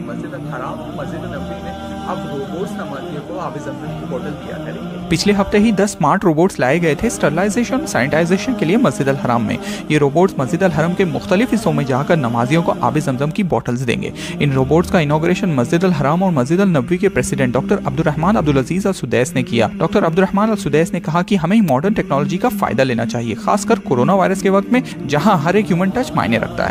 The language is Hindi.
मस्जिद हराम मस्जिद नबी में अब रोबोट्स नमाजियों को आब की बोतल दिया करेंगे। पिछले हफ़्ते ही 10 स्मार्ट रोबोट्स लाए गए थे स्टरलाइजेशन सैनिटाइजेशन के लिए मस्जिद अल हराम में। ये रोबोट्स मस्जिद अल हरम के मुख्तलिफ़ हिस्सों में जाकर नमाजियों को आब जमजम की बॉटल्स देंगे। इन रोबोट्स का इनोग्रेशन मस्जिद अल हराम और मस्जिद अल नबी के president doctor Abdulrahman Abdul Aziz al Sudais ने किया। डॉक्टर अब्दुलरहमान अल सुदैस ने कहा कि हमें मॉडर्न टेक्नोलॉजी का फ़ायदा लेना चाहिए, खासकर कोरोना वायरस के वक्त में, जहाँ हर एक ह्यूमन टच मायने रखता है।